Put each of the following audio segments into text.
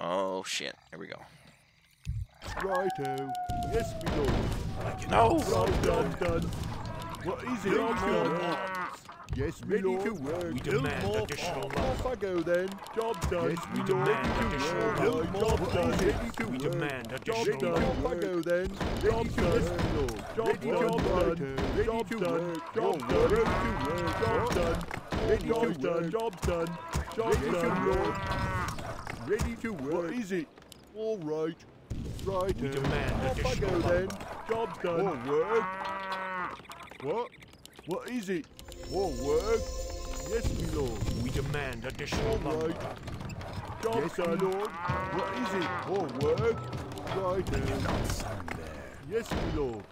Oh shit. Here we go. Righto. Yes, me lord. No. Right done, done. What is it? More Done. Yes, me Ready lord. to work. We Build demand more additional arms. Off I go then. Job done. Yes, we me lord. demand Ready to additional work. Build Right, more job done. arms. Ready to We work. demand Job additional done. Off I go then. Job done. work. me lord. Job Ready done. Job work. done. Ready to work. Job done. word. Job done. Ready to Job done. Job done. Job Ready done, work. Ready to work. What is it? All right. Right. We demand Off I additional go then. lumber. Job's done. More work. What? What is it? More work? Yes, me lord. We demand additional All lumber. Job's Yes, done. me lord. What is it? More work? Right. Cannot there. Yes, me lord.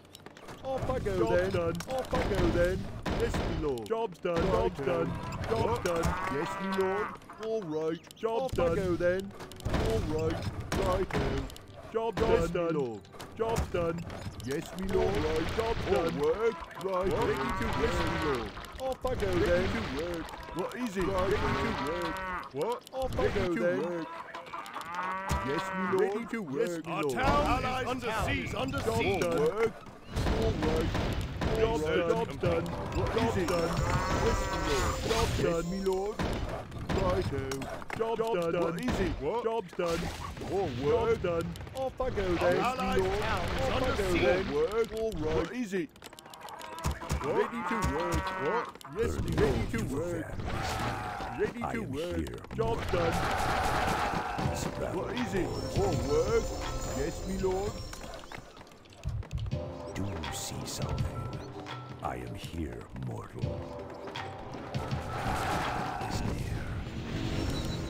Off I go then. Done. Off I go then. Yes, me lord. Job's done. Job's done. Job's done. Yes, me lord. All right. job Off done. I go then. All right. Right. Job's done. done. Lord. Job's done. Yes, me lord. All right. Job's done. Work. Right. Ready to yes, me lord. Off I go Ready then. to work. What is it? Right. Ready to work. What? Off I go to then. Work. Yes, me lord. Ready to work. Yes, me Our lord. town is under siege. Under Job's siege. done. Work. All right. Job's done. Job's done. What it? done. Me lord. Righto. Job's, done. What is it? What? Job's done. All work. Done. Off I go then. Me lord. Off I go then. Work. All right. What is it? Ready to work. What? Yes, me ready to work. Ready to work. Job's done. What is it? All work. Yes, me lord. Do you see something? I am here, mortal. Is near.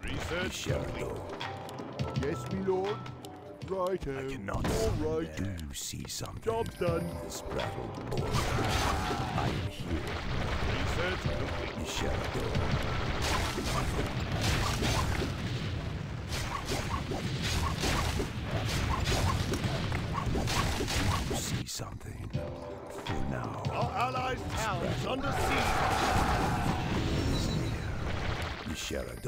Research. Sherlock, Yes, me lord. Righto. I cannot All see right. Do you see something? Job's done. This battle boy. I am here, Research complete. Sherlock. See something? For now, Our allies' town is under siege. Sherlock.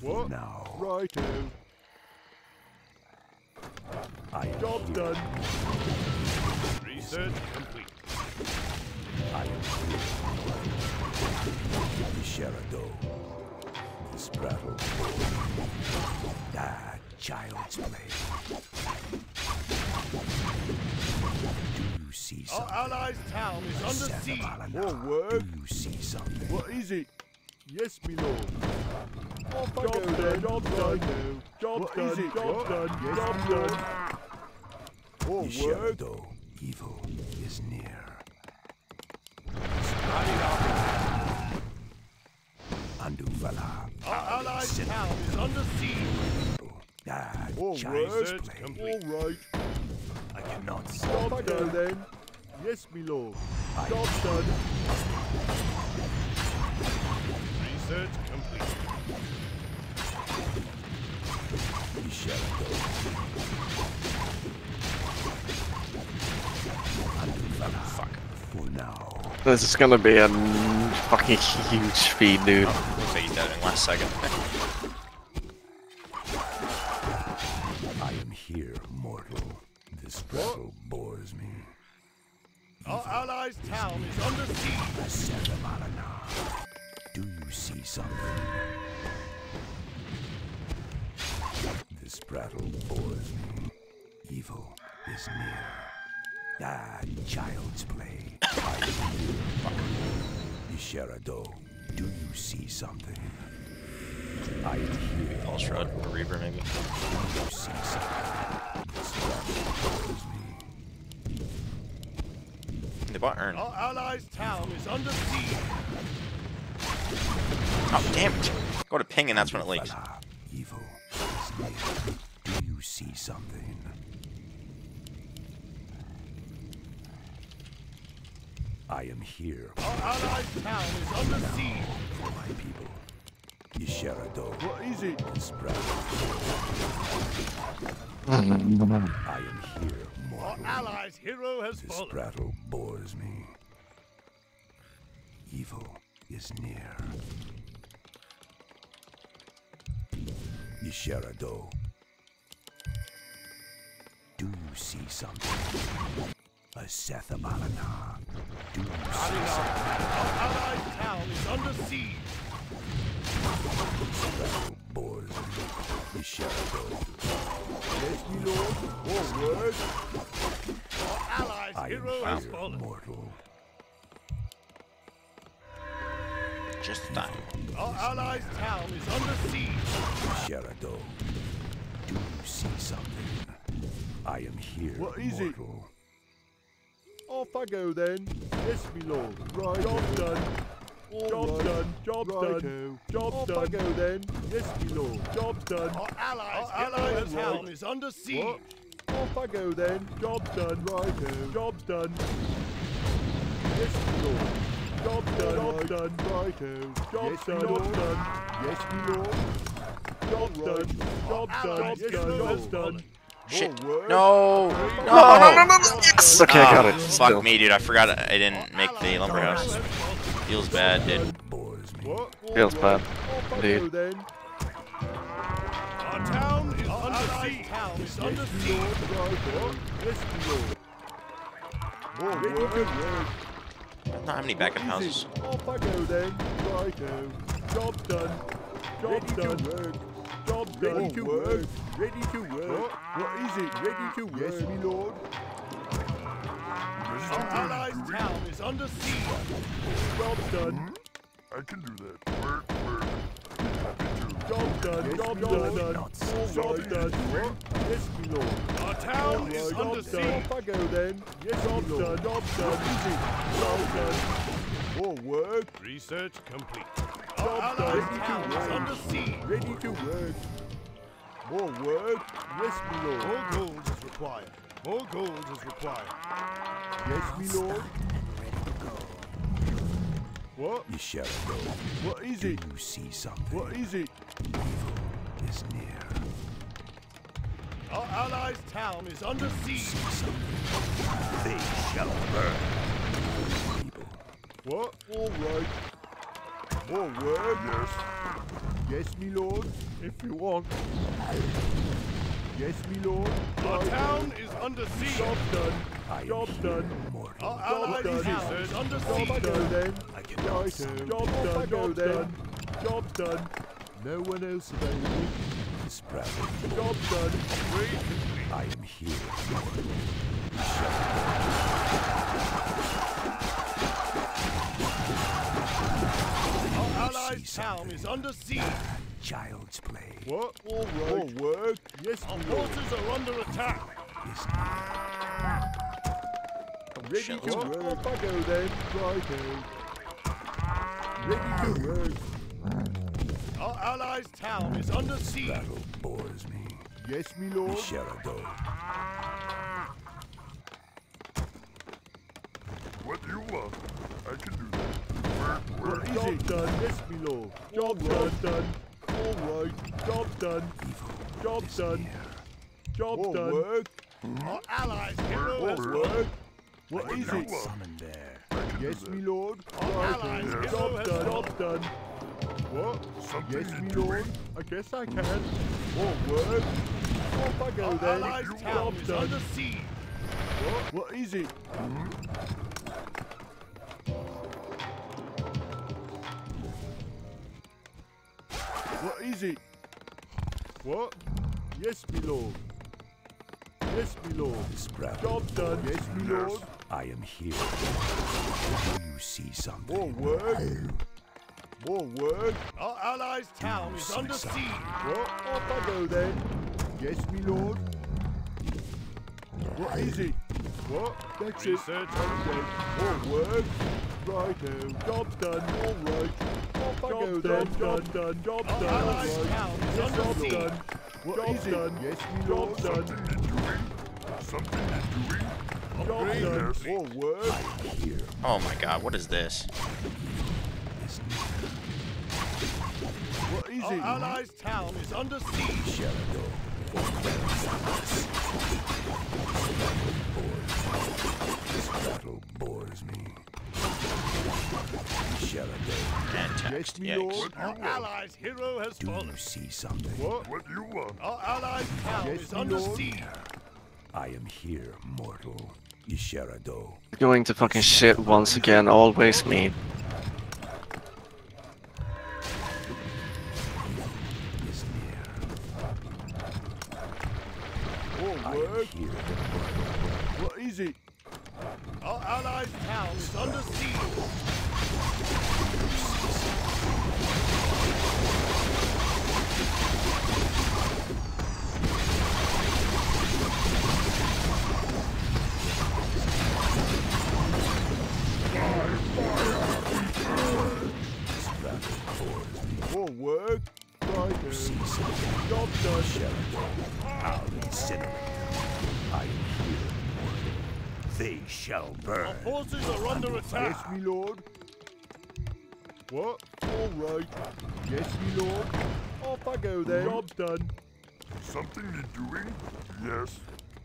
What? Now, Righto. I am Job's here. done. Research complete. I am here. Sherado. This battle. Ah, child's play. Do you see Our something? allies' town is under siege. More work. Do you see something? What is it? Yes, me lord. Off I go then. Job's done. Job's What done. is it? Job's What? done. Yes, Job's me done. More work. Sherado. Evil is near. Anduvala. Our allies' town is under siege. Ah, More child's Research play. complete. All right. I cannot see. Off I go then. Yes, me lord. Job's done. Research complete. Sherado. Anduvala. Fuck. For now. This is gonna be a fucking huge feed, dude. Phased out in last second. Battle bores me. Our allies' town is under siege. Sevamalana. Do you see something? This battle bores me. Evil is near. Ah, child's play. I am do you see something? I am here. False Shroud, Reaver maybe. Do you see something? They bought Urn. Our allies' town is under siege. Oh, damn it. Go to ping and that's when it leaks. Evil. Do you see something? I am here Our allies' town is under siege. for my people. Isherado What is it? is Allies' hero has this fallen. battle bores me. Evil is near. Isherado. Do you see something. A Seth Abalana. Do Not see something. Our allied town is under siege something? Boars. The shadow. Yes, me lord. More word. Our allies' I am here, fallen. mortal. Just in time. Our allies' town is under siege. Shadow. Do you see something? I am here, What is it? mortal. Off I go then. Yes, me lord. Right. Job done. Job done. Job done. Job Off done. I go then. Yes, me lord. Job done. Our allies' Our allies' town right. is under siege. What? Off I go then. Job done. Right. Job done. Yes, me lord. Job done. Job done. Righto. Job Yes, done. Job lord. done. Yes, me lord. Job done. Job done. Yes, hero me has lord. done. Shit. More word. No! No, no, no, no, no, yes! Okay, I got it. Fuck me, dude. I forgot I didn't make the lumber house. Feels bad, dude. Bores Feels bad. Off I Indeed. go then. Our town is under siege. town is under siege. lord. Righto. Yes, me lord. More word. word. Not how many backup houses. Off I go then. Righto. Job done. Job Ready to done. work. Job done. Ready to work. Ready to work. What is it? Ready to work. Yes, me lord. Our allies' town is under siege. Job done. I can do that. Work, work. Job done. Job done. Job done. Yes, me lord. Our town is job under siege. Off I go then. Yes, job done. Job done. Job done. More work. Research complete. Our done. Ready to under siege. Ready to work. More work. Yes, me lord. More gold is required. More gold is required. Yes, me lord. What? You shall go. What is Do it? you see something? What is it? Evil is near? Our allies' town is under siege. They shall burn. People. What? All right. More work? Yes. Yes, me lord. If you want. Yes, me lord. Our Right. town is under siege. Job done. I Job done. mortal. Our Job allies' done. town is under Job siege. done then. I cannot Right. summon Job done. Job done. Job done. No one else available. This battle. Job done. I am here. Our see allies' town is under siege. Child's play. What? All right. More work? Yes, Our me lord. forces are under attack. Is Ready Shit, to work. Off I go then. Righto. Ready to work. Our allies' town is under siege. battle bores me. Yes, me The lord. shadow. What do you want? I can do that. What is it? Done. Yes, me lord. Job done. Done. All right. Job done. Job done. Job More done. work. Our allies' hero More has work. What is Not it? summoned there. Yes, me lord. Our Right. allies' hero Job done. Job done. What? Yes, me lord. I guess I can. More work. Off I go Our then. allies' Job town is done. under siege. What? What is it? What What? Yes, me lord. Yes, me lord. This. Job done. Yes, me lord. I am here. Do you see something? More work. More work. Our allies' town is under siege. What? Off I go then. Yes, me lord. What is it? What? That's it. Research Okay. More work. Righto. Job done. All right. Off I go then. Job done. Job done. All allies' right. town is Yes, under job done. What Job is it? done. Yes, me lord. Job done. Something you're doing? Job done. mercy. More work. Here Oh my god, what is this? What is Our it? allies' town is under siege. Shadow. This battle bores me. Shadow. And Yes, text. lord. Our allies' hero has Do fallen. you see something? What? What you want? Our allies' town Yes, is under siege. I am here, mortal. Isherado. Going to fucking shit once again, always me. course.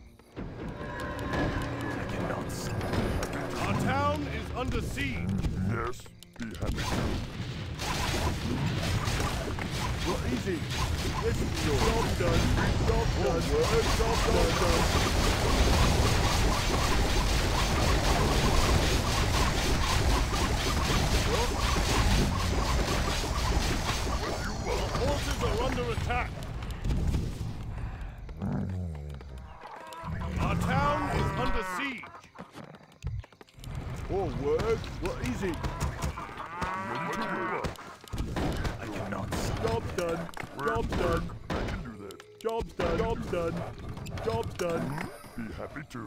To.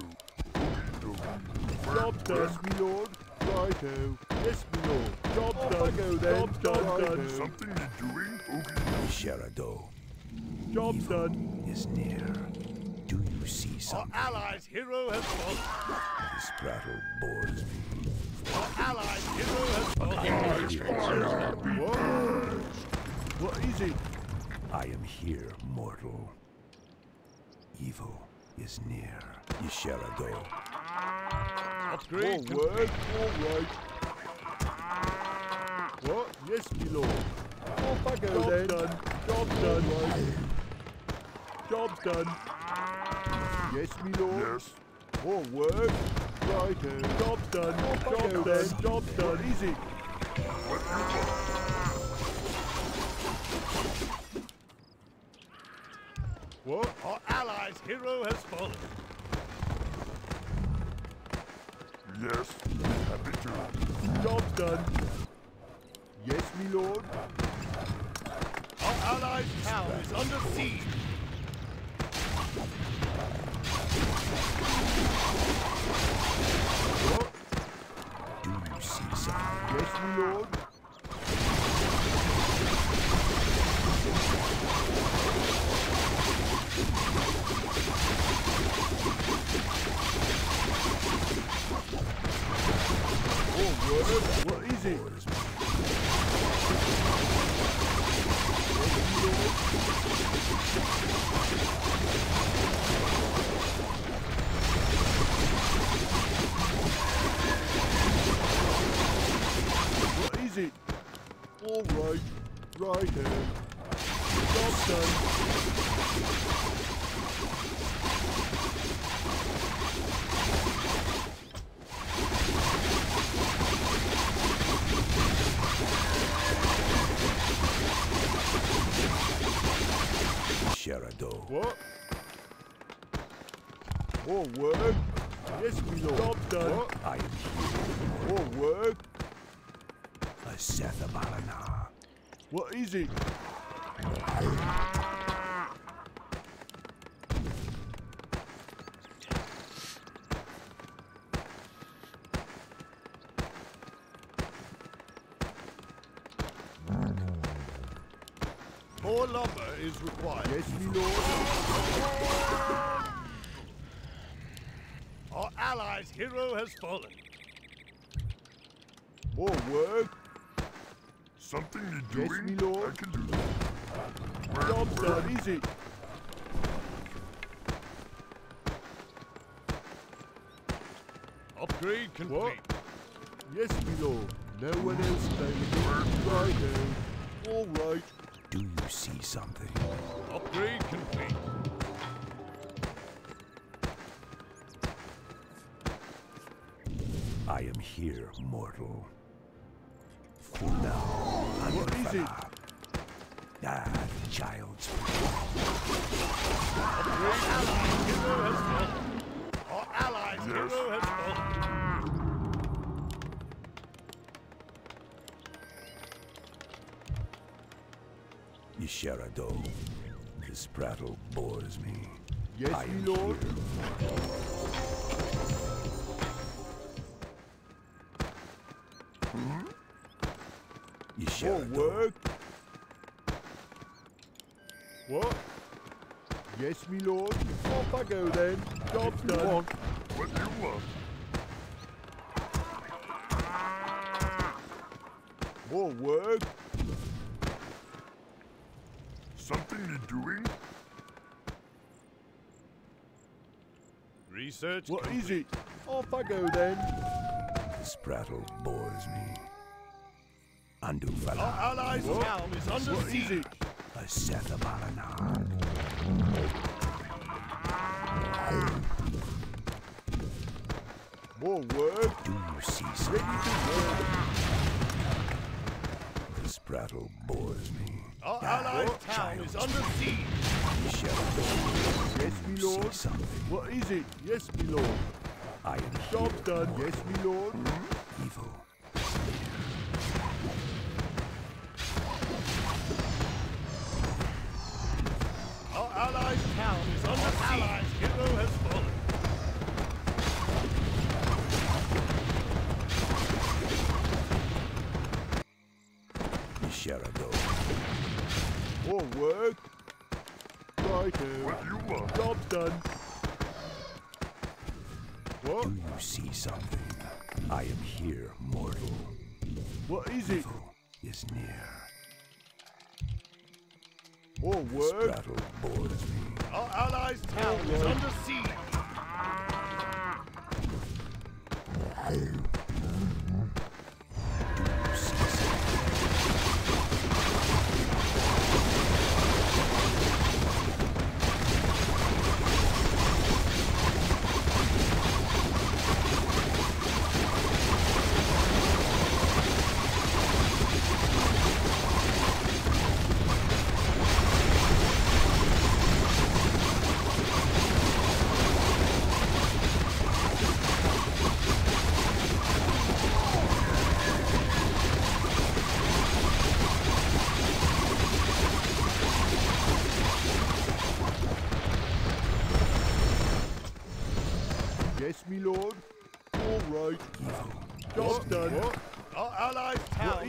Job's done. Yes, me lord. Righto. Yes, me lord. Job's Off oh, done. I go then. Job's done. done. Something you're doing? Isherado Job's done. is near. Do you see something? Our allies' hero has fallen. This battle bores me. Our allies' hero has fallen. What? What is it? I am here, mortal. Evil is near. Isherado. More Upgrade work. All right. What? Yes, me lord. Off I go Job's then. done. Job's done. Right. Job's done. Yes, me lord. Yes. More work. Righto. Uh, Job's done. Off I go then. Job's done. What is it? Allies' hero has fallen. Yes. Happy to. Job's done. Yes, me lord. Our allies' town is under siege. What? Do you see something? Yes, me lord. A Sethabalana. What is it? More lumber is required. Yes, me lord. Our allies' hero has fallen. More work? Something you're yes, doing? Yes, me lord. I can do that. Where, where? done, easy. Upgrade complete. What? Yes, me lord. No one else can right. All right. Do you see something? Upgrade complete. I am here, mortal. For now, What is it? Ah, child's Hero has fallen. Our allies' hero has fallen. Isharado. This prattle bores me. Yes, I am lord. here. Yes, me lord. Off I go then. Job's done. What do you want? More work. Something you're doing? Research What is complete. it? Off I go then. This prattle bores me. Andu Our Fala. allies' town is under What is siege. it? A Sethabalana. More work. Do you see something? This prattle bores me. Our allies' town is under siege. Isharado. Yes, me lord. What is it? Yes, me lord. I am. Job's done. Yes, me lord. Evil. Is under allies' hero has fallen. More work. Righto. Do you want? Job's done. What? Do you see something? I am here, mortal. What is it? Evil is near. More This work. battle bores me. Allies' town is under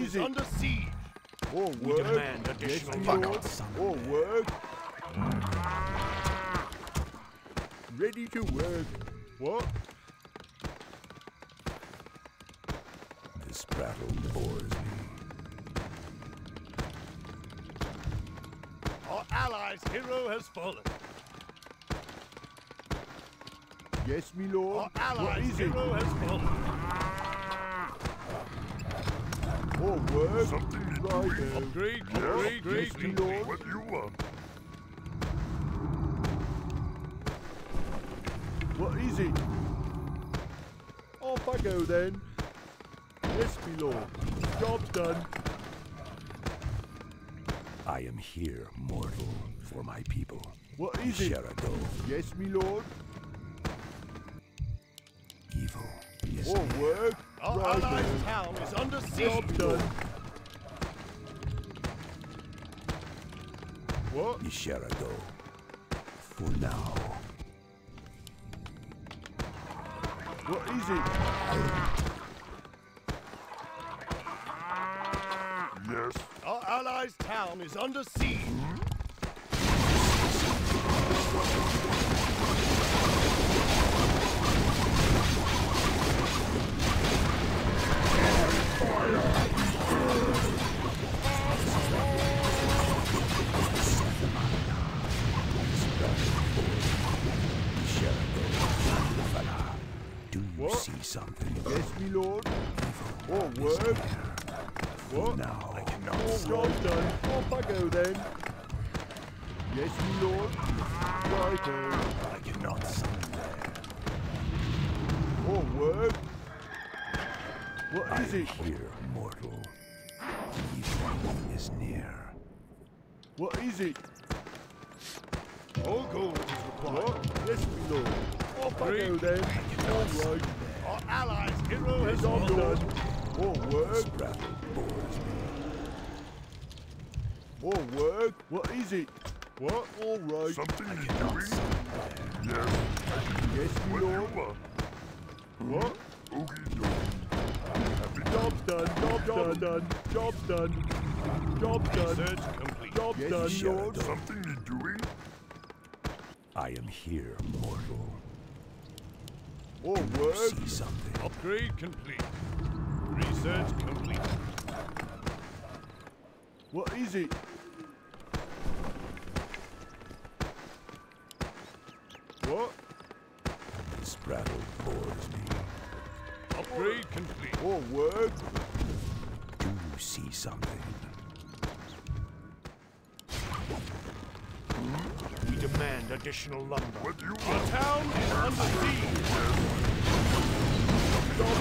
is it? under siege. More We work. demand additional me fuck off. More work. Ready to work. What? This battle bores me. Our allies' hero has fallen. Yes, me lord. Our allies' is it? has fallen. More work. Something Righto. Agreed, Yes, agreed, yes, agreed. me lord. What you want? What is it? Off I go then. Yes, me lord. Job's done. I am here, mortal, for my people. What is it? Sherado, Yes, me lord. Is More near. work. Our Righto. allies' town is under siege. What? Isharado. For now. What is it? Yes. Our allies' town is under siege. Yes, me lord. More work. What? Now I cannot. Oh, All job done. Off I go then. Yes, me lord. Righto. I cannot summon there. More work. What I is it? here, mortal. Evil is near. What is it? All gold is required. What? Yes, my lord. Off I go then. All right. Our allies' hero has Job fallen. done. More work. Rattle bores me. More work. What is it? What? All right. Something I is cannot doing. see there. Yes, my lord. What? Job's done. Job's done. Job done. Job's done. Job's done. Research complete. Job's Yes, done, Shadow. lord. Something is doing. I am here, mortal. More You see something. Upgrade complete. Research complete. What is it? What? This rattle bores me. Upgrade complete. More work. Do you see something? We demand additional lumber. What you Our town is under siege. Done.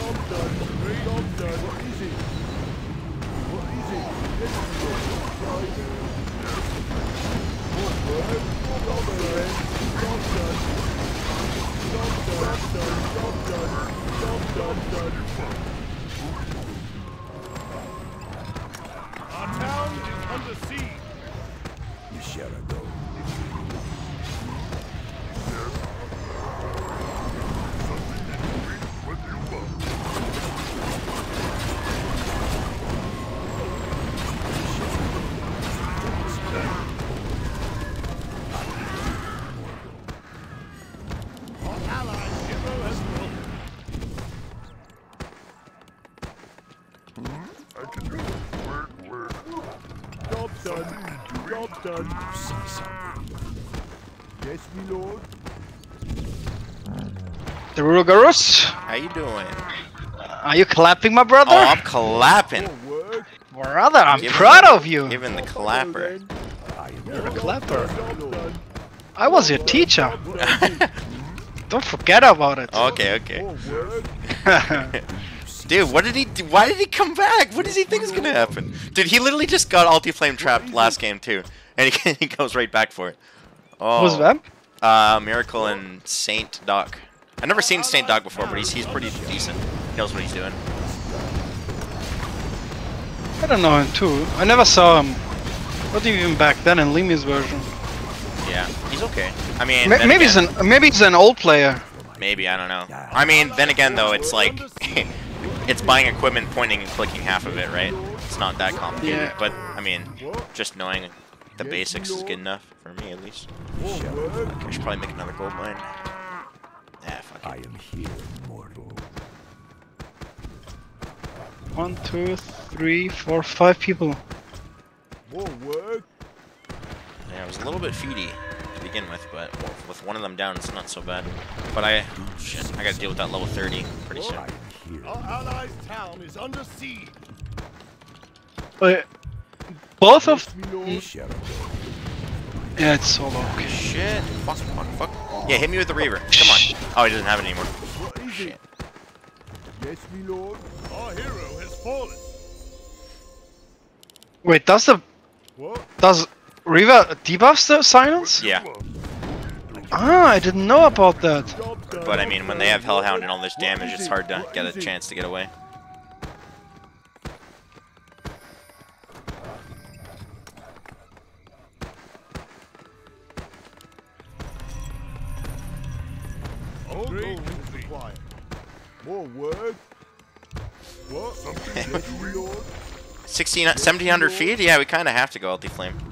Job's done. Job's done. What is it? What is it? Done. Job's done. Job's done. Job's done. Our town is under siege. Shall go. Our allies' hero has fallen. Job's done. Job's done. You see something. Yes, my lord. The Rugarus, How you doing? are you clapping, my brother? Oh, I'm clapping. Brother, I'm Give proud him- of you. Giving the clapper. I You're a clapper. I was your teacher. Don't forget about it. Okay, okay. Dude, what did he do? Why did he come back? What does he think is gonna happen? Dude, he literally just got ulti flame trapped last game too, and he, he goes right back for it. Oh, Who's that? Uh, Miracle and Saint Doc. I've never seen Saint Doc before, but he's he's pretty decent. He knows what he's doing. I don't know him too. I never saw him. Not even back then in Limi's version. Yeah, he's okay. I mean, Ma- maybe he's an maybe he's an old player. Maybe I don't know. I mean, then again though, it's like it's buying equipment, pointing and clicking half of it, right? It's not that complicated. Yeah. But I mean, just knowing the basics is good enough for me at least. More work. I should probably make another gold mine. Yeah, fuck it. I am here, mortal. One, two, three, four, five people. More work. Yeah, it was a little bit feedy to begin with, but with one of them down, it's not so bad. But I, shit, I gotta deal with that level 30 pretty soon. I here. Our allies' town is under siege. Wait, both of My lord. You yeah, it's solo. Okay. Shit, fuck, fuck, fuck. Yeah, hit me with the Reaver. Come on. Oh, he doesn't have it anymore. What is Shit. it? Yes, my lord. Our hero has fallen. Wait, does the What? does Reaver debuffs the silence? Yeah, Ah, I didn't know about that. But I mean, when they have Hellhound and all this damage, it's hard to get a chance to get away. More work. What? Something. yes, my lord. 16, 1700 feet? Yeah, we kind of have to go ulti flame.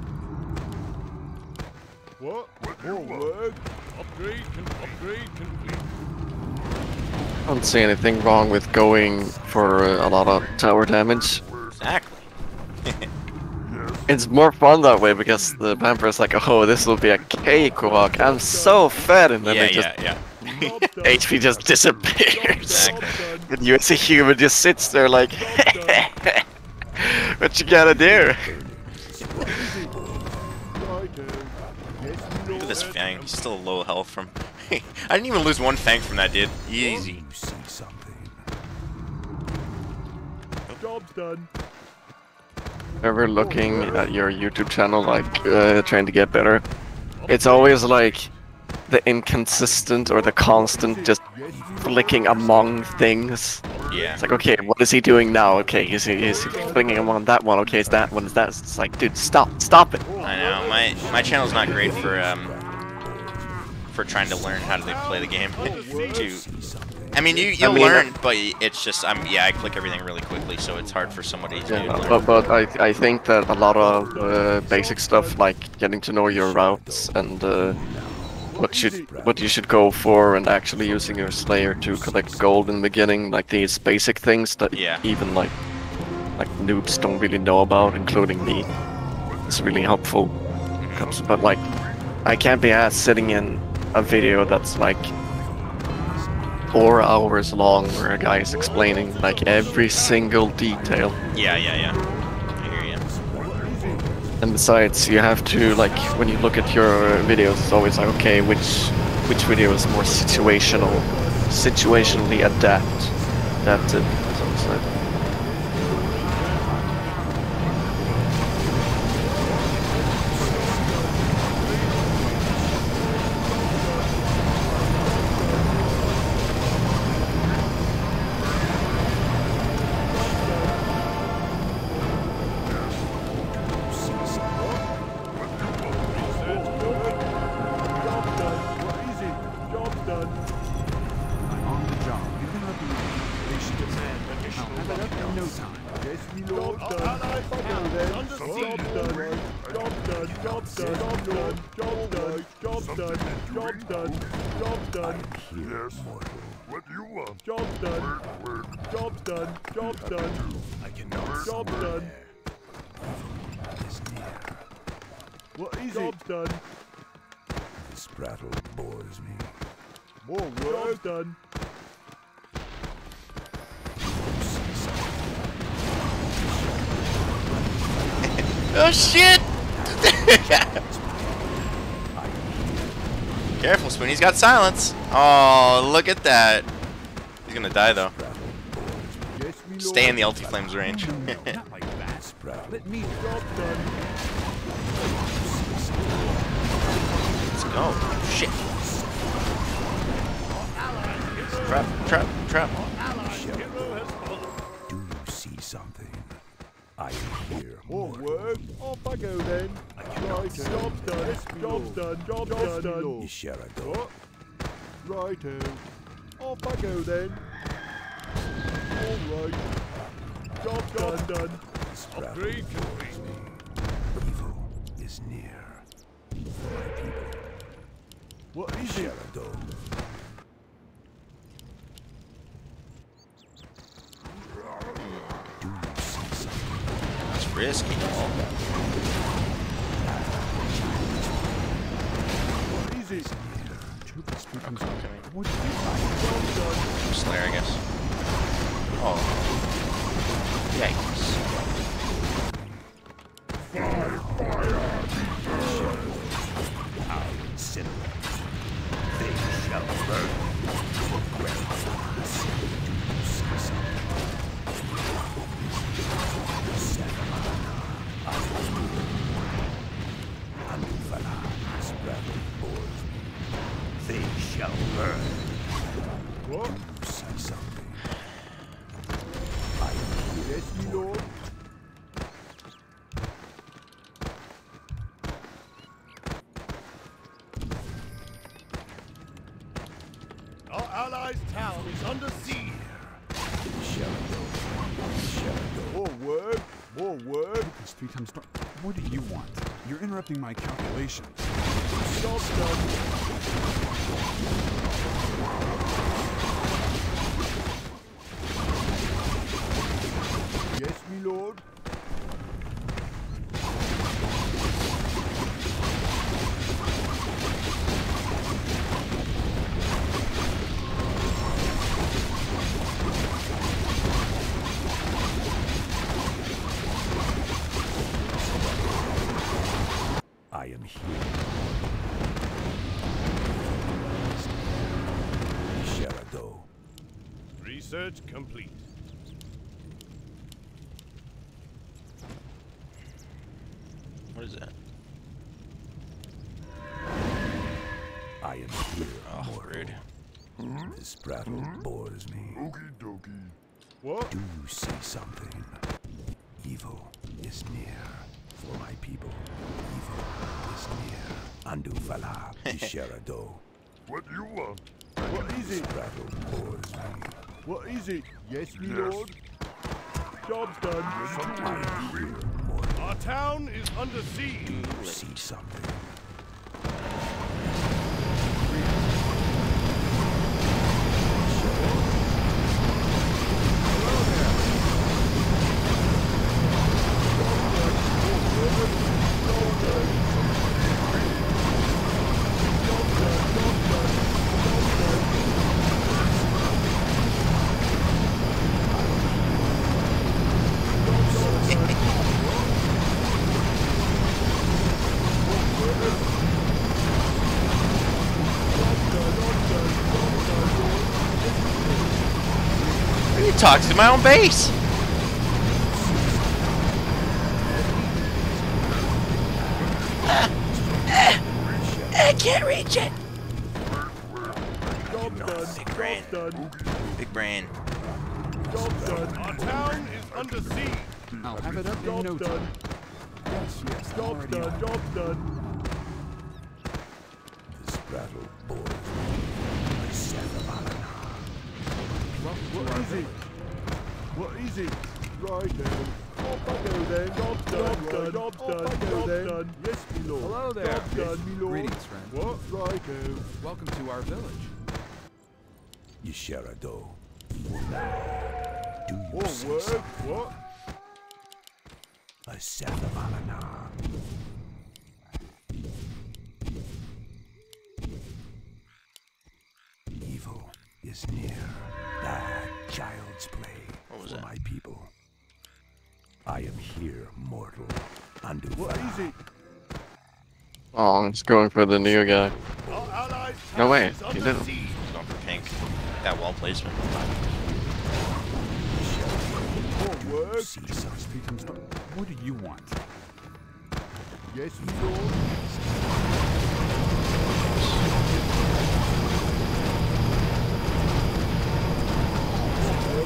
What? Work. Upgrade upgrade complete. I don't see anything wrong with going for a lot of tower damage. Exactly. It's more fun that way because the Vampire like, oh, this will be a cakewalk. I'm so fed, and then yeah, they just yeah, yeah. HP just disappears. Exactly. And you as a human just sits there like, what you gotta do? Health from. I didn't even lose one Fang from that dude. Easy. You see something. Job's done. Ever looking at your YouTube channel, like uh, trying to get better, it's always like the inconsistent or the constant just flicking among things. Yeah. It's like, okay, what is he doing now? Okay, he's, he's flicking among that one. Okay, it's that one. It's that. It's like, dude, stop, stop it. I know. My my channel's not great for um for trying to learn how to play the game. to I mean, you you'll mean, uh, learn, but it's just I'm yeah I click everything really quickly, so it's hard for somebody to Yeah, learn. but, but I, I think that a lot of uh, basic stuff like getting to know your routes and uh, what should what you should go for and actually using your slayer to collect gold in the beginning, like these basic things that Yeah. even like like noobs don't really know about, including me. It's really helpful. But like, I can't be asked sitting in a video that's like four hours long where a guy is explaining like every single detail. Yeah, yeah, yeah. I hear you. And besides, you have to like when you look at your videos, it's always like, okay, which which video is more situational, situationally adapt, adapted. Like, silence. Oh, look at that. He's gonna die though. Yes, me lord. Stay in the ulti flames range. Not like that. Let me. Job's done. Let's go. Shit. Trap, trap, trap. Do you see something? I hear More more. work. Off I go then. Right. Job's done. Job's done. Job's done. Isherado. Oh. What? Righto. Off I go then. All right. Job done. Done. This prattle Agreed, bores me. Evil is near. My people. What is it? Isherado. Do you see risky. What is it? My calculations. Complete. What is that? I am here, Oh, mortal. rude. Mm-hmm. This battle mm-hmm. bores me. Okie dokie. What? Do you see something? Evil is near. For my people, evil is near. Anduvala Sherado. What do you want? What is This it? battle bores me. What is it? Yes, me lord. Job's done. I am here, mortal. Our town is under siege. Do you see something? Talks to my own base. I can't reach it. Big brain. Big brain. Our town is under siege. I'll have it up in no time. Yes, yes, Job's already done. on. Job's done. Is near. Bad child's play What was for that? my people. I am here, mortal. Andu What is it? Oh, he's going for the new guy. No way, he didn't. He's going for pink. That wall placement. What word? See something? Speaking of, what do you want? Yes, me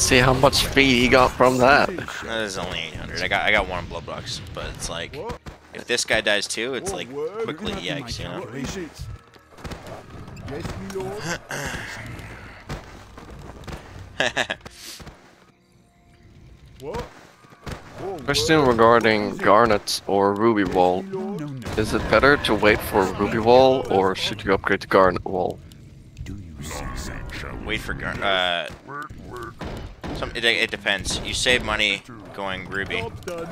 Let's see how much speed he got from that. That is only 800. I got I got one blood box, but it's like if this guy dies too, it's like quickly You're gonna have to yikes, you know. What is it? Yes, me lord. What? What Question regarding? Garnet or Ruby Wall. Yes, me lord. No, no. Is it better to wait for Ruby Wall or should you upgrade to Garnet Wall? Do you see something? Wait for Garnet. uh some it, it depends. You save money going ruby. Job's done.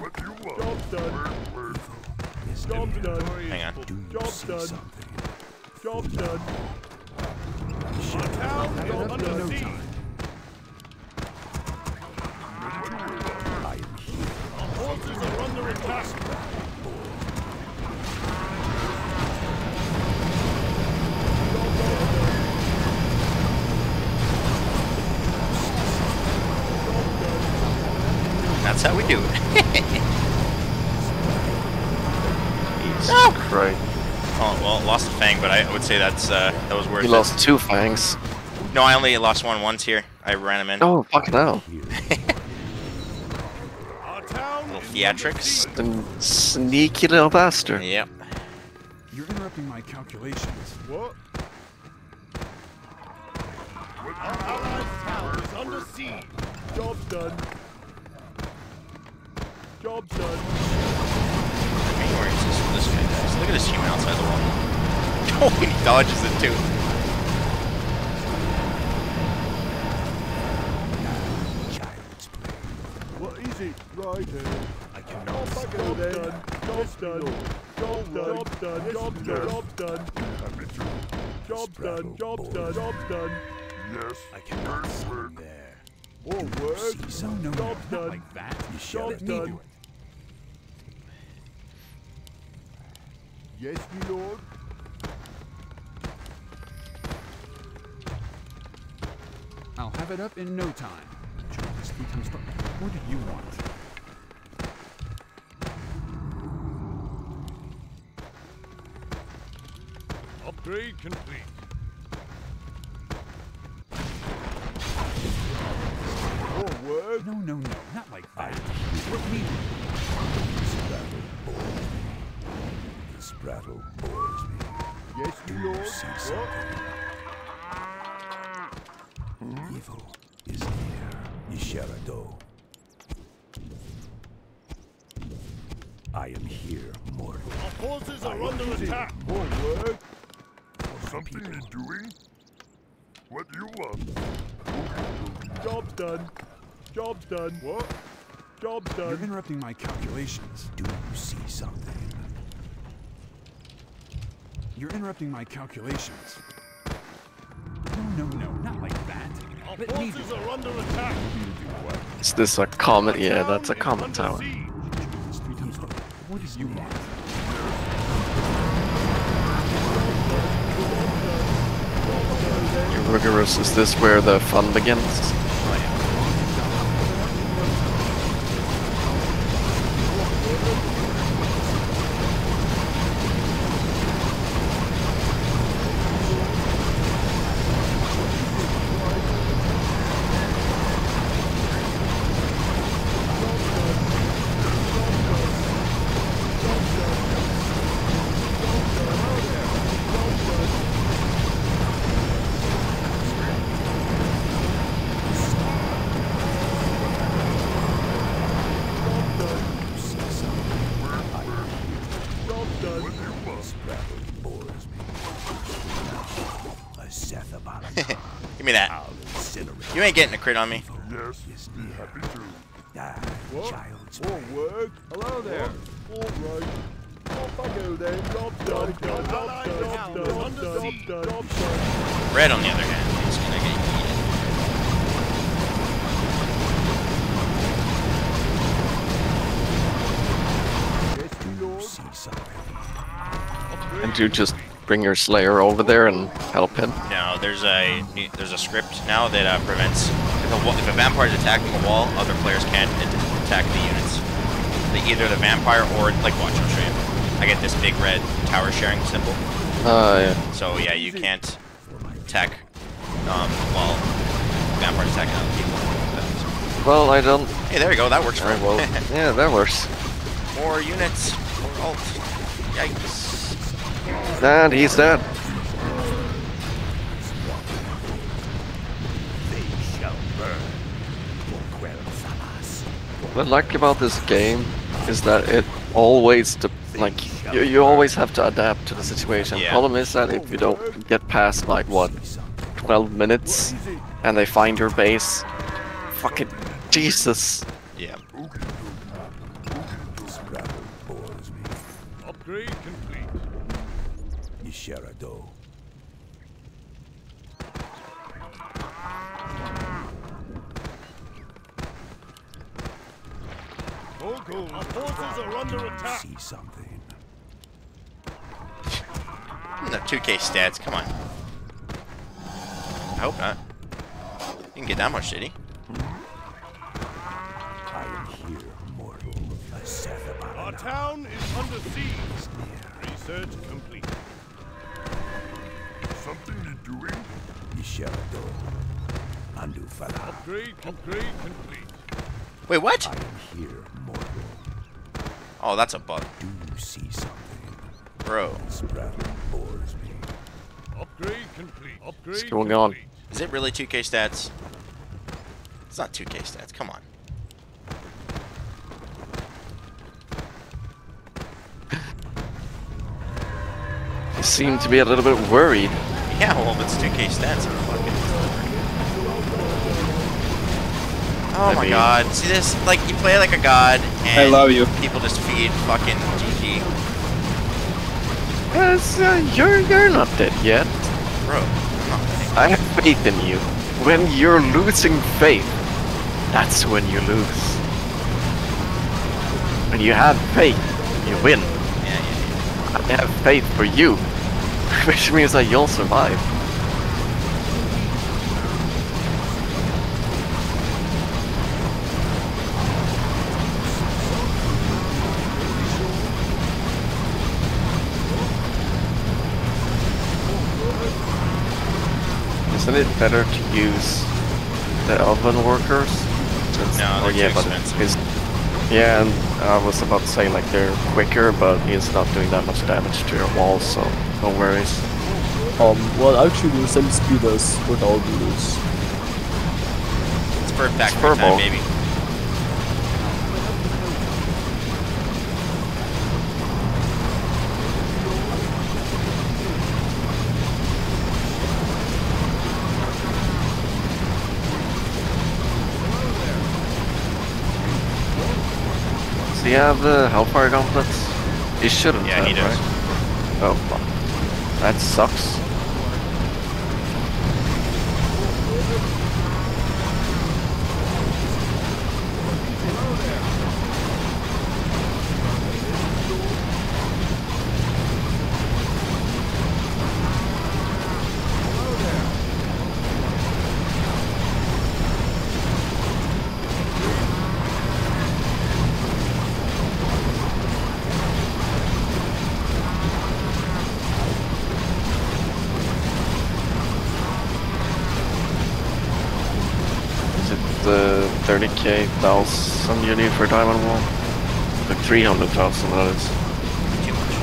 Job's done. Is Job's done. Hang on. Do you Job's see done. something? Job's done. Our town Have is That's how we do it. Jesus Christ. oh well, lost a fang, but I would say that's uh that was worth He it. lost two fangs. No, I only lost one once here. I ran him in. Oh, fucking hell. Our Little theatrics. The sneaky little bastard. Yep. You're interrupting my calculations. What? Our allies' town is under siege. Job's done. Job's done. Maybe where is this, this guy guys? Look at this human outside the wall. Oh, and he dodges it too. Child's play. What is it? Right. I cannot. Off I go then. Job's done. Job's done. Job's done. Job's done. Job's done. Job's done. Job's done. Job's done. Yes. I cannot work there. More work. See some no, not done. like that. You Job's let me do it. Yes, me lord. I'll have it up in no time. What do you want? Upgrade complete. Work. No, no, no, not like that. Let me This battle bores me. Yes, you lord. See What? something. Evil is near. Isharado. I am here, mortal. Our forces are I under attack. More work. Something people. you're doing? What do you want? Job's done. Job's done. What? Job's done. You're interrupting my calculations. Do you see something? You're interrupting my calculations. No, no, no, not like that. Our Let forces it. are under attack. Is this a comet? Yeah, that's a is comet tower. siege. This becomes the- What do you want? Rugarus, is this where the fun begins? Ain't getting a crit on me. Yes, is be happy to. Die, What? child's More work. Hello there. All right. Oh, Red, on the other hand, is gonna get eaten. Yes, me lord. See something. And you just bring your Slayer over there and help him? No, there's a there's a script now that uh, prevents if a, if a vampire is attacking a wall, other players can't attack the units. The, either the vampire or like watch I'll show you. I get this big red tower sharing symbol. Uh, yeah. So yeah, you can't attack um, while vampires attacking other people. Well, I don't... Hey, there you go. That works for Alright, well, yeah, that works. More units. More alt. Yikes. And he's dead. What I like about this game is that it always, de- like, you, you always have to adapt to the situation. Yeah. Problem is that if you don't get past, like, what, 12 minutes, and they find your base, fucking Jesus. Yeah. This battle bores me. Upgrade complete. All gold. Our forces are under attack. See something. No 2K stats. Come on. I hope not. You can get that much, did he? I am here, mortal. A Our Sethabalana. town is under siege. Research complete. Something you're doing? Isharado. Andufala. Upgrade, upgrade complete. Wait, what? I am here, Oh, that's a bug. Do you see something? Bro. Sprattling bores me. Upgrade complete. Upgrade What's going on? Is it really 2k stats? It's not 2k stats. Come on. He seem to be a little bit worried. Yeah, well, if it's 2k stats, I'm fucking... Oh I my mean- god. See this? Like, you play like a god, and I love you. people just feed fucking GG. Yes, uh, you're you're not dead yet. Bro, I'm not kidding. I have faith in you. When you're losing faith, that's when you lose. When you have faith, you win. Yeah, yeah, I have faith for you, which means that you'll survive. It better to use the oven workers? Since- No, oh, they're yeah, too but expensive. it's- yeah, and I was about to say like they're quicker, but he's not doing that much damage to your walls, so no worries. Um, well, actually, the same speed as without rules. yeah. It's bird back It's time, purple. He have uh, the Hellfire gauntlets? He shouldn't Yeah, have, he does. right? Oh, fuck. That sucks. Diamond Wall? Like 300,000 that is. Too much.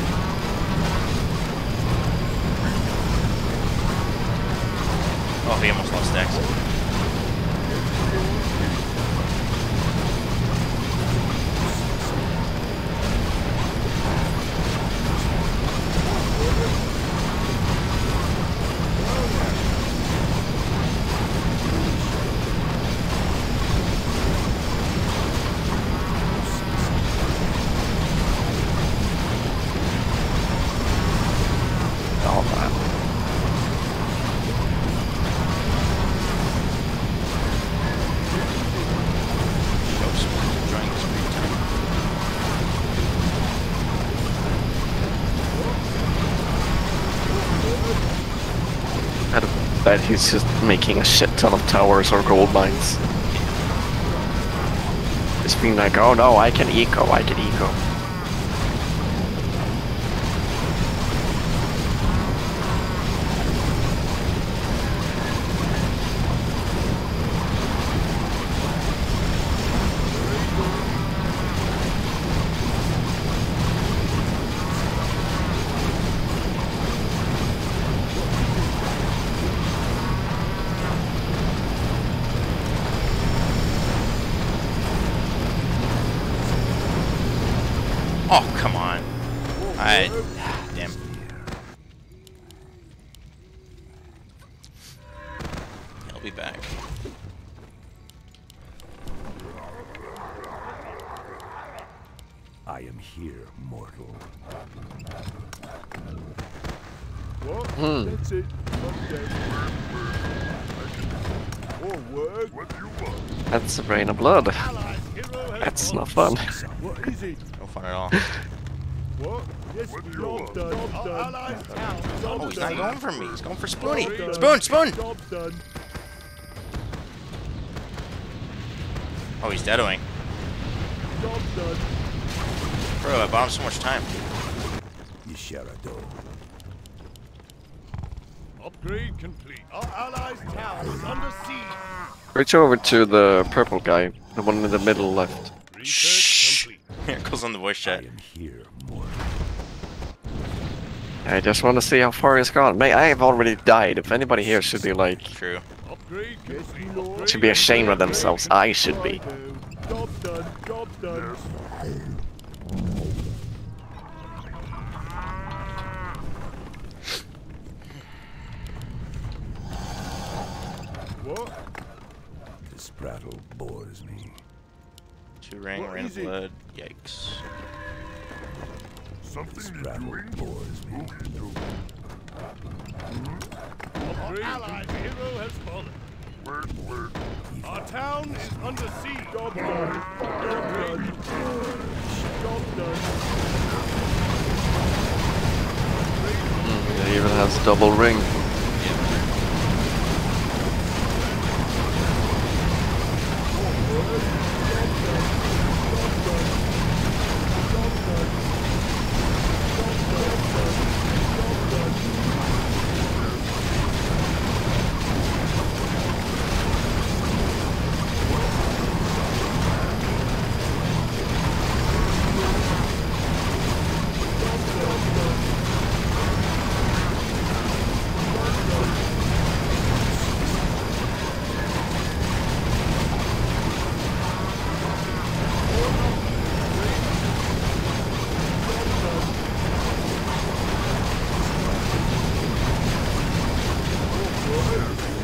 Oh, he almost lost stacks. Bet he's just making a shit ton of towers or gold mines. Just being like, oh no, I can eco, I can eco. Not going for me. He's going for Spoony. Job's. Spoon, spoon. Job's done. Oh, he's deadoing. Job's done. Bro, I bought him so much time. Yisharado. Upgrade complete. Our allies town is under siege. Reach over to the purple guy, the one in the middle left. Research complete. Here it goes on the voice I chat. am here, mortal. I just want to see how far he's gone. Mate, I have already died. If anybody here should be like... True. Should be ashamed of themselves. I should be. Job done, job done. What? This prattle bores me. Two ring, ran blood. Yikes. This rabble bores me. Hmm? Our allied hero has fallen. Our town is under siege. Job done. Job done. Job done. It even has double ring. These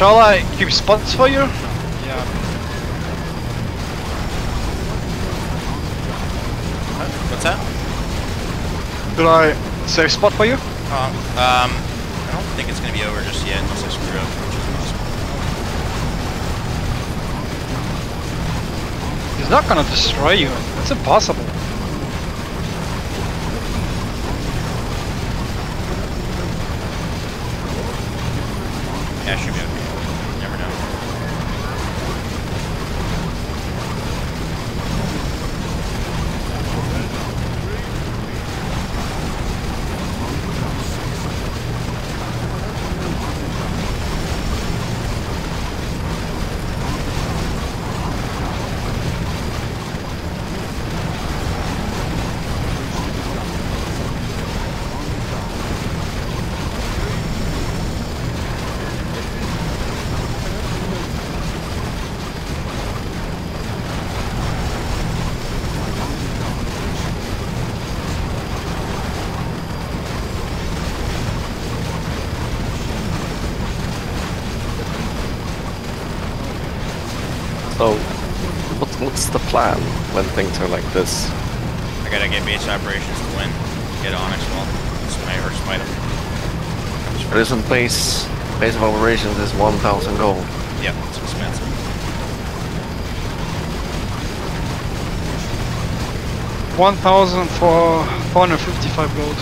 Shall I keep spots for you? Yeah. What's that? Should I save spot for you? Um, um, I don't think it's gonna be over just yet unless I screw up, which is possible. He's not gonna destroy you. That's impossible. Things are like this? I gotta get base operations to win. Get Onyx Wall. Smite or smite him. Prison base base of operations is 1,000 gold. Yep, it's expensive. 1,455 gold.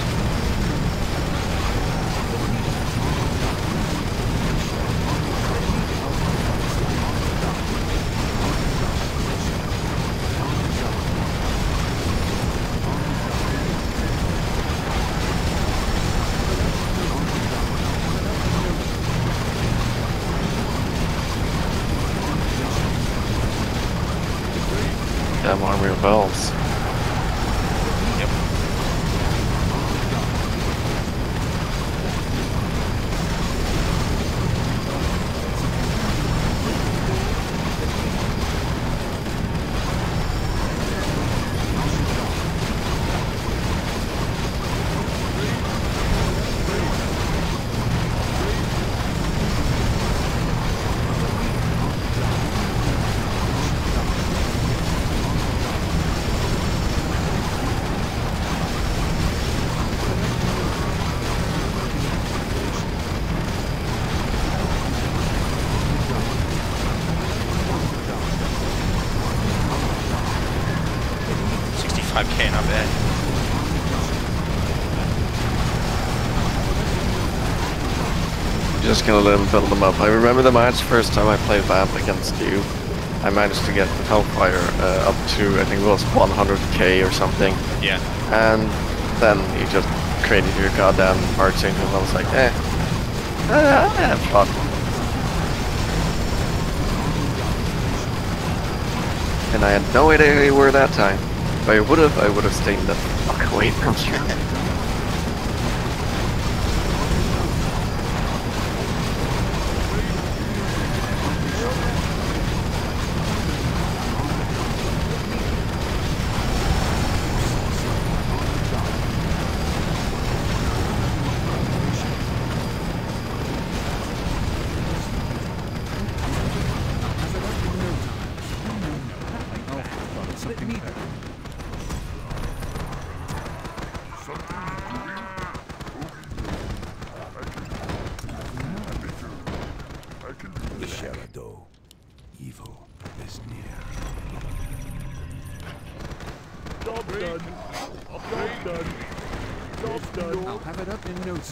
Gonna let him build them up. I remember the match first time I played Vamp against you. I managed to get the Hellfire uh, up to I think it was 100k or something, Yeah. and then you just created your goddamn art scene, and I was like, eh, uh, I have fun. And I had no idea you were that time. If I would have, I would have stayed the fuck away from you.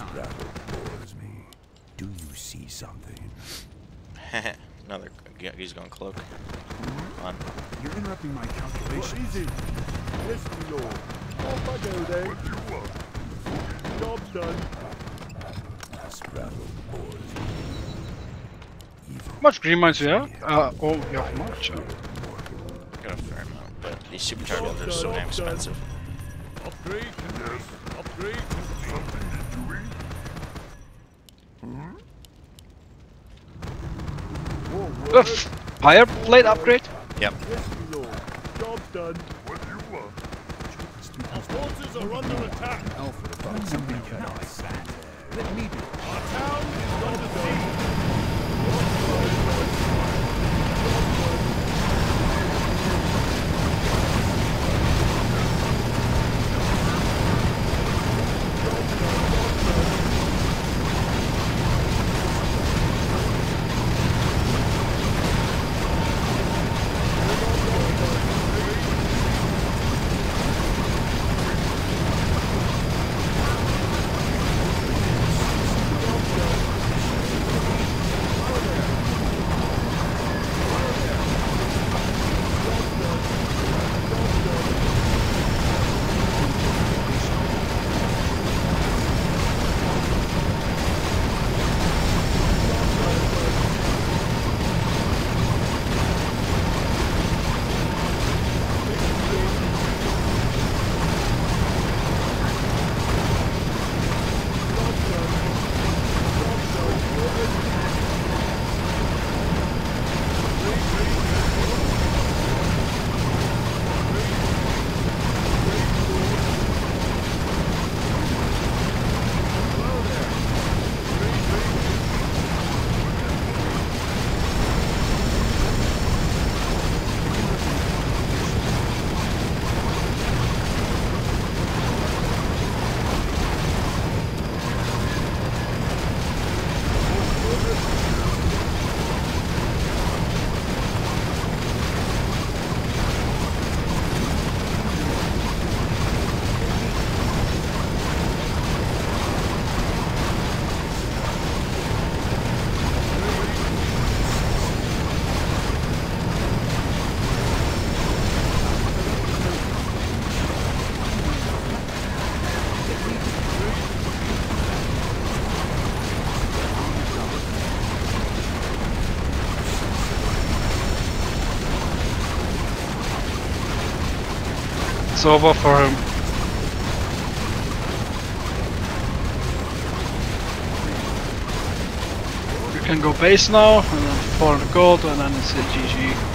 It up in no time. Scrabble bores me. Do you see something? Another. He's going cloak. On. You're interrupting my calculations. is it? Yes, my lord. Off I go then. Job's done. Scrabble bores me. How much green mines do you have? Uh, oh, you have much. Got a fair amount, but these supercharged builders are so damn expensive. Upgrade. Something to doing. Uh, fire blade upgrade? Yep. Yes, my lord. Job's done. What do you want? Our forces are under attack. Alfred thought something not like. Let me do. Our town is under siege. It's over for him. You can go base now, and then 400 gold, and then it's a GG.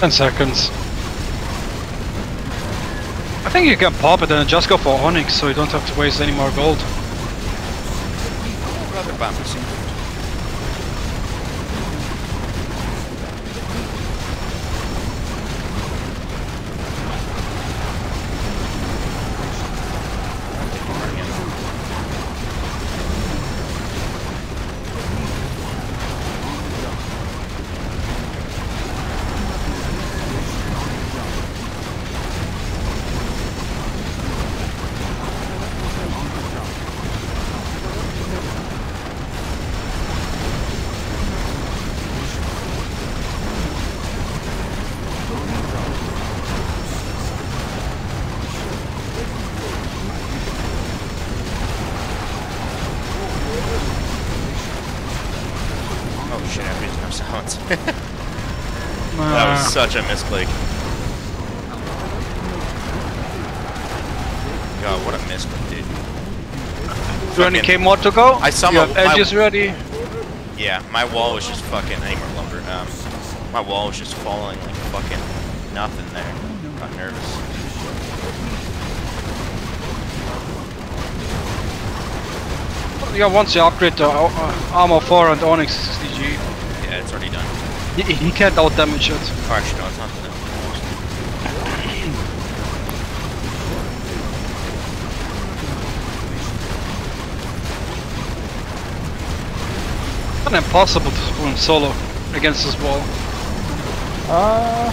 Ten seconds. I think you can pop it and just go for Onyx so you don't have to waste any more gold. Such a misclick. God, what a misclick, dude. 20k more to go. I saw you my- edges ready. Yeah, my wall was just fucking. I need more lumber. Um, my wall was just falling like fucking nothing there. I'm nervous. Yeah, once you upgrade the uh, armor 4 and Onyx CG, Yeah, it's already done. He, he can't out damage it. Actually, no, it's not done. It's impossible to spawn solo against this wall. Uh,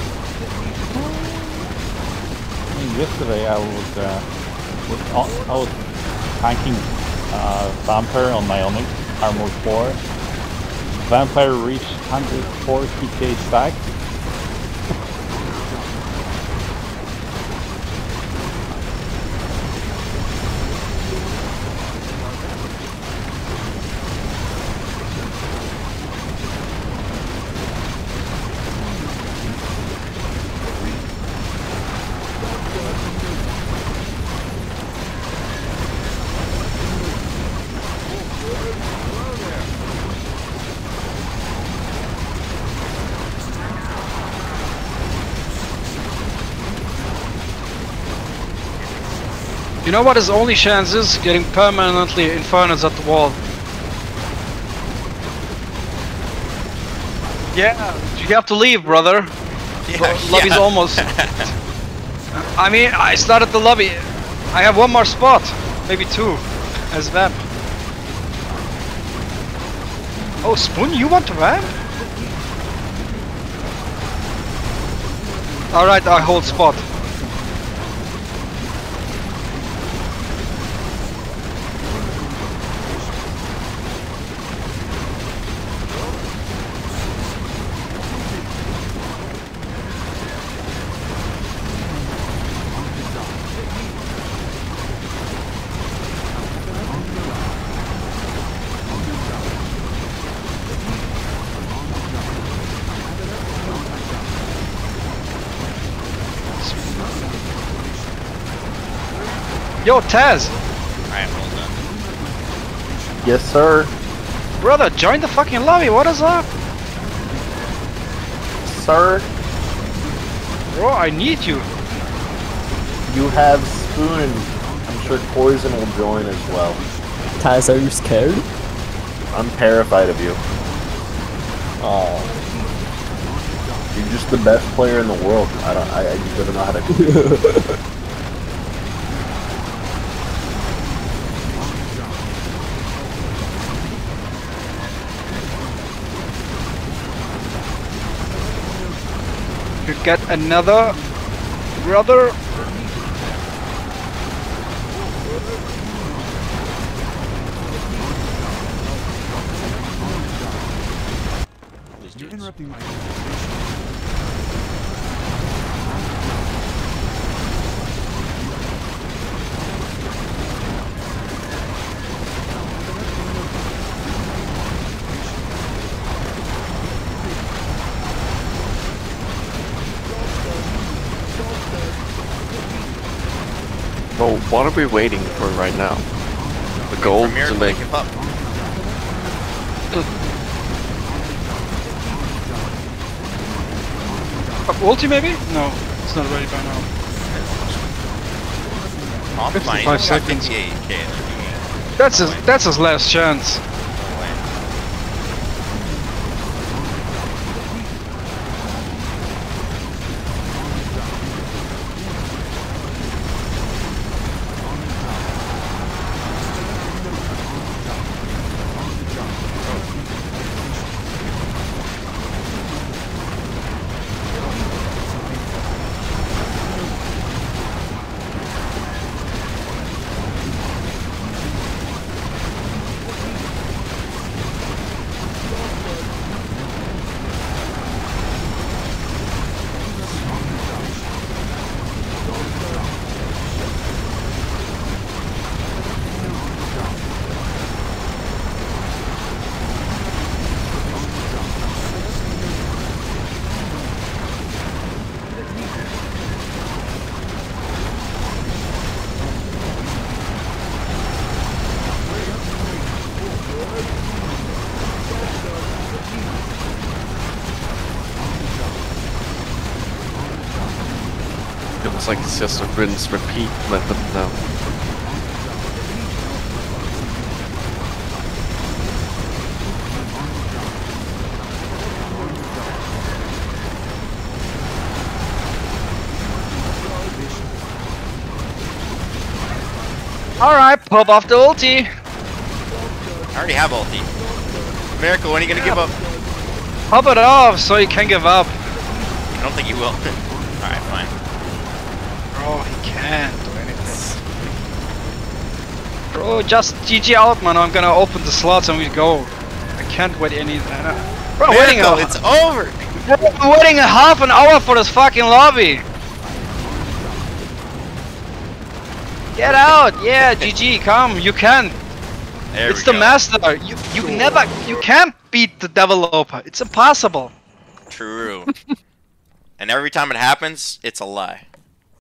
I mean, yesterday I was uh, was on- I was tanking uh, Vampire on my Onyx Armor 4. Vampire reached 140k stack. You know what his only chance is? Getting permanently Infernals at the wall. Yeah, you have to leave, brother. Yeah, Lo- lobby's yeah. almost. I mean, I started the lobby. I have one more spot, maybe two, as vamp. Oh, Spoon, you want to vamp? Alright, I hold spot. Yo, Taz! Alright, well done. Yes, sir. Brother, join the fucking lobby, what is up? Sir, Bro, I need you. you have Spoon I'm sure Poison will join as well. Taz, are you scared? I'm terrified of you. Oh. You're just the best player in the world. I don't. I, I just don't know how to. get another brother. What are we waiting for right now? The gold Premier to to make him up. Uh, ulti maybe? No, it's not ready by now. Calm 55 fine, he's seconds. 58k. That's his, that's his last chance. Looks like it's just a rinse repeat method now. Alright, pop off the ulti. I already have ulti. Miracle, when are you gonna give up? Pop it off so you can give up. I don't think you will. Bro, just GG out, man. I'm gonna open the slots and we go. I can't wait any. Bro, I'm waiting Miracle, a, it's over! bro, I'm waiting a half an hour for this fucking lobby. Get out! Yeah, GG, come, you can. There it's the go. master. You you never you can't beat the developer. It's impossible. True. and every time it happens, it's a lie.